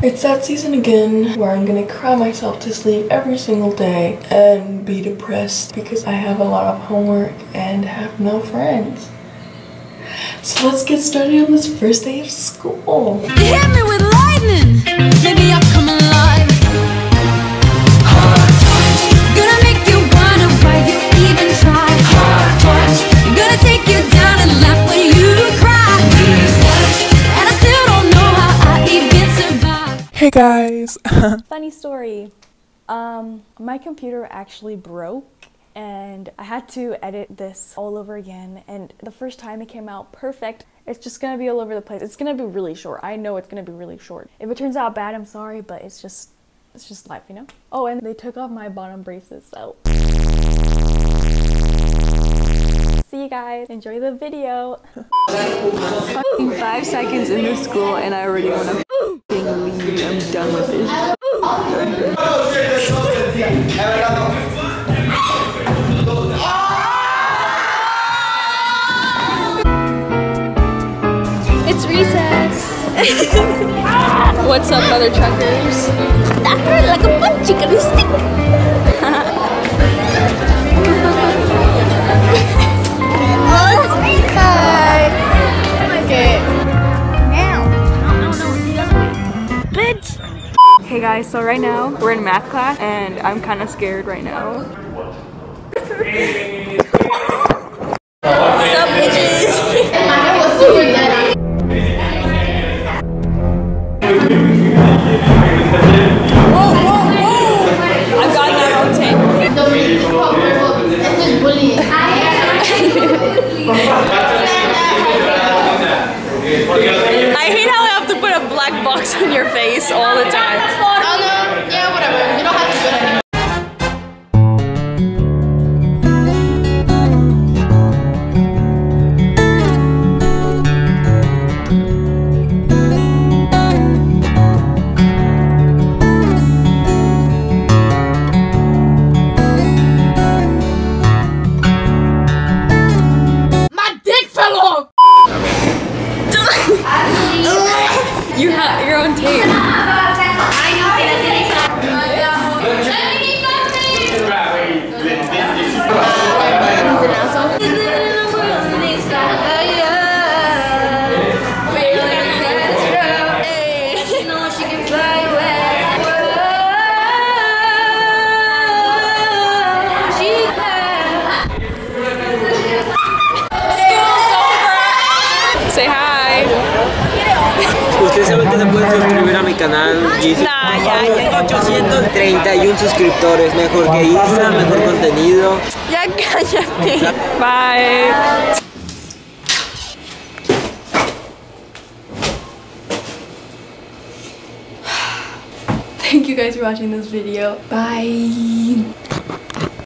season again where I'm gonna cry myself to sleep every single day and be depressed because I have a lot of homework and have no friends. So let's get started on this first day of school. Hit me with lightning, maybe Hey guys! Funny story. Um, my computer actually broke and I had to edit this all over again. And the first time it came out perfect. It's just gonna be all over the place. It's gonna be really short. I know it's gonna be really short. If it turns out bad, I'm sorry, but it's just it's just life, you know? Oh, and they took off my bottom braces, so See you guys. Enjoy the video. Five seconds into school and I already wanna fucking Done with this. It's recess. What's up, mother truckers? That hurt like a butt chicken stick. Hey guys, so right now we're in math class and I'm kind of scared right now. I hate how I have to put a black box on your face all the time. You have your own tape. canal Yeezy. Ya, ya. 831 suscriptores, mejor que Isa, mejor contenido. Ya cállate. Bye. Thank you guys for watching this video. Bye.